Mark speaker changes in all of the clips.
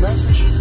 Speaker 1: message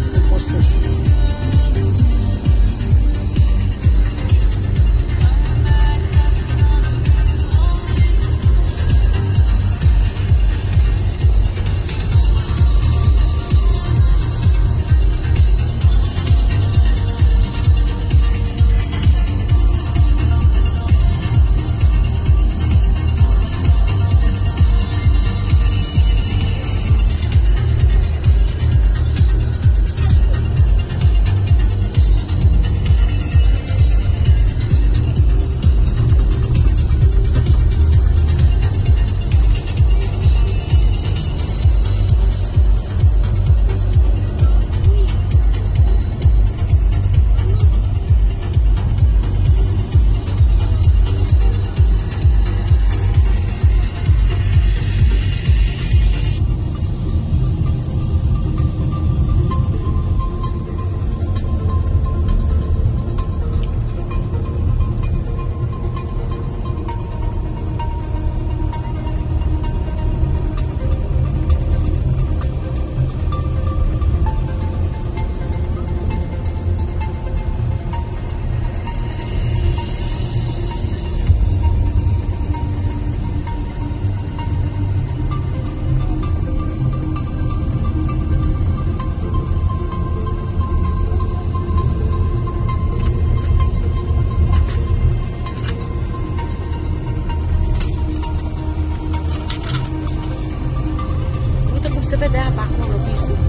Speaker 2: se vede apa acolo, bisul. Nu putea